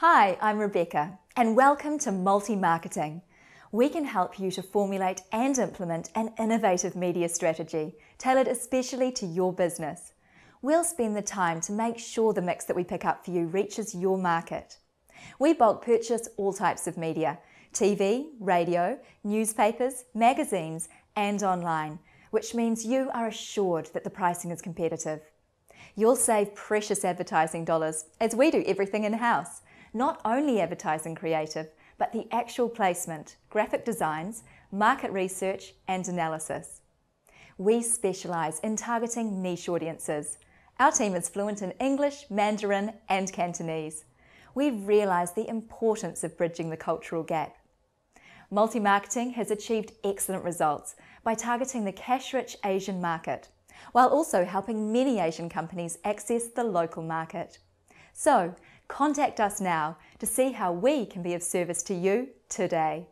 Hi, I'm Rebecca, and welcome to Multi Marketing. We can help you to formulate and implement an innovative media strategy tailored especially to your business. We'll spend the time to make sure the mix that we pick up for you reaches your market. We bulk purchase all types of media TV, radio, newspapers, magazines, and online, which means you are assured that the pricing is competitive. You'll save precious advertising dollars as we do everything in house not only advertising creative, but the actual placement, graphic designs, market research, and analysis. We specialise in targeting niche audiences. Our team is fluent in English, Mandarin, and Cantonese. We've realised the importance of bridging the cultural gap. Multi marketing has achieved excellent results by targeting the cash rich Asian market, while also helping many Asian companies access the local market. So, Contact us now to see how we can be of service to you today.